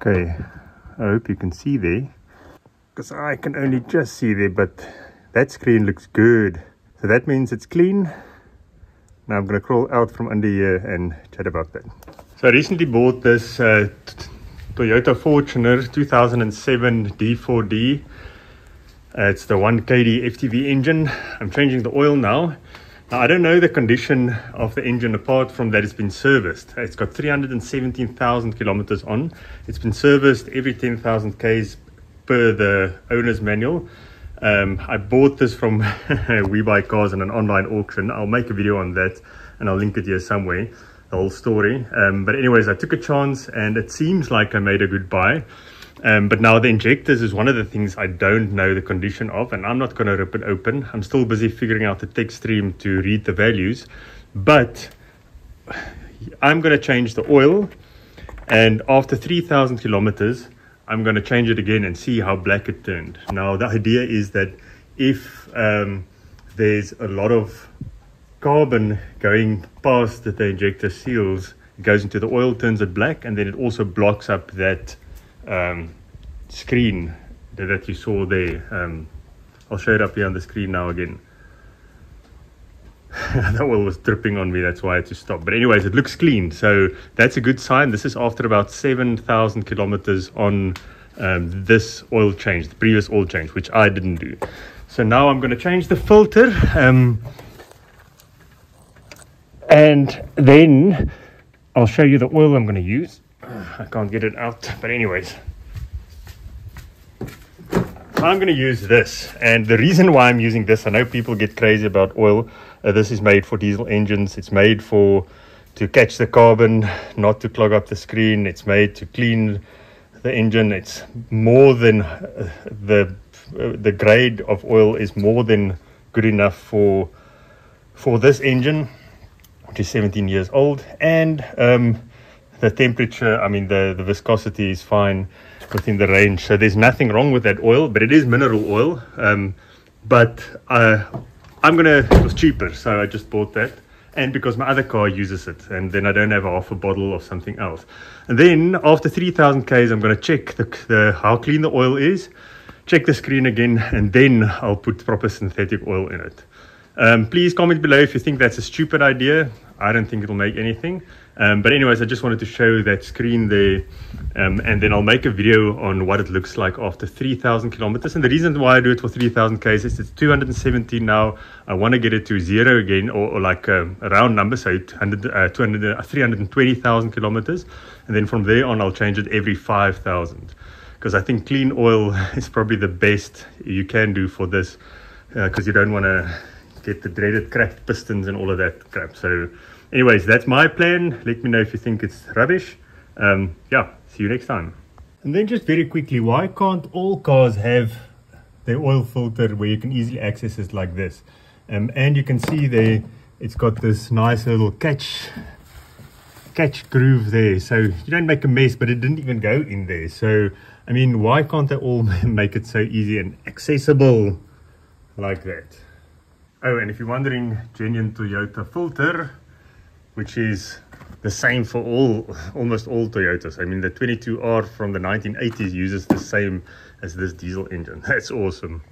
Okay, I hope you can see there. Because I can only just see there, but that screen looks good. So that means it's clean. Now I'm going to crawl out from under here and chat about that. So I recently bought this uh, Toyota Fortuner 2007 D4D. Uh, it's the 1KD FTV engine. I'm changing the oil now. Now, I don't know the condition of the engine apart from that it's been serviced. It's got 317,000 kilometers on. It's been serviced every 10,000 Ks per the owner's manual. Um, I bought this from We Buy Cars in an online auction. I'll make a video on that and I'll link it here somewhere, the whole story. Um, but anyways, I took a chance and it seems like I made a good buy. Um, but now the injectors is one of the things I don't know the condition of, and I'm not going to rip it open. I'm still busy figuring out the Techstream to read the values, but I'm going to change the oil, and after 3,000 kilometers, I'm going to change it again and see how black it turned. Now the idea is that if um, there's a lot of carbon going past the injector seals, it goes into the oil, turns it black, and then it also blocks up that um, screen that you saw there. Um, I'll show it up here on the screen now again. that oil was dripping on me, that's why I had to stop. But anyways, it looks clean, so that's a good sign. This is after about 7,000 kilometers on um, this oil change, the previous oil change, which I didn't do. So now I'm going to change the filter. Um, and then I'll show you the oil I'm going to use. I can't get it out, but anyways. I'm going to use this, and the reason why I'm using this, I know people get crazy about oil. Uh, this is made for diesel engines. It's made for to catch the carbon, not to clog up the screen. It's made to clean the engine. It's more than uh, the uh, the grade of oil is more than good enough for for this engine, which is 17 years old, and um, the temperature, I mean, the, the viscosity is fine within the range. So there's nothing wrong with that oil, but it is mineral oil. Um, but uh, I'm to, it was cheaper, so I just bought that. And because my other car uses it, and then I don't have half a bottle of something else. And then after 3000 Ks, I'm to check the, the, how clean the oil is, check the screen again, and then I'll put proper synthetic oil in it. Um, please comment below if you think that's a stupid idea. I don't think it'll make anything. Um, but anyways, I just wanted to show that screen there, um, and then I'll make a video on what it looks like after 3,000 kilometers. And the reason why I do it for 3,000 k's is it's 217 now. I want to get it to zero again, or, or like a, a, round number, so 200, uh, 200, uh, 320,000 kilometers. And then from there on, I'll change it every 5,000. Because I think clean oil is probably the best you can do for this, because uh, you don't want to get the dreaded cracked pistons and all of that crap. So anyways, that's my plan. Let me know if you think it's rubbish. Um, yeah, see you next time. And then just very quickly, why can't all cars have their oil filter where you can easily access it like this? Um, and you can see there, it's got this nice little catch catch groove there so you don't make a mess but it didn't even go in there so I mean why can't they all make it so easy and accessible like that oh and if you're wondering genuine Toyota filter which is the same for all almost all Toyotas. I mean, the 22R from the 1980s uses the same as this diesel engine. That's awesome.